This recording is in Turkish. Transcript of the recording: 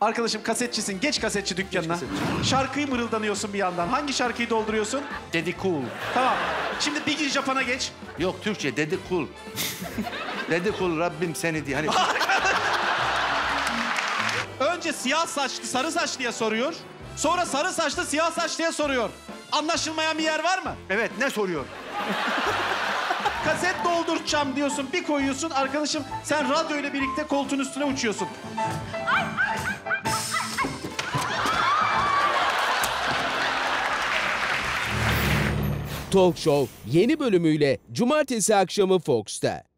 Arkadaşım kasetçisin. Geç kasetçi dükkanına. kasetçi. Şarkıyı mırıldanıyorsun bir yandan. Hangi şarkıyı dolduruyorsun? Dedi cool. Tamam. Şimdi Biggie Japan'a geç. Yok Türkçe dedi cool. dedi cool Rabbim seni diye. Hani Önce siyah saçlı, sarı saçlıya soruyor. Sonra sarı saçlı, siyah saçlıya soruyor. Anlaşılmayan bir yer var mı? evet ne soruyor? Kaset dolduracağım diyorsun, bir koyuyorsun. Arkadaşım sen radyo ile birlikte koltuğun üstüne uçuyorsun. Talk Show yeni bölümüyle cumartesi akşamı Fox'ta.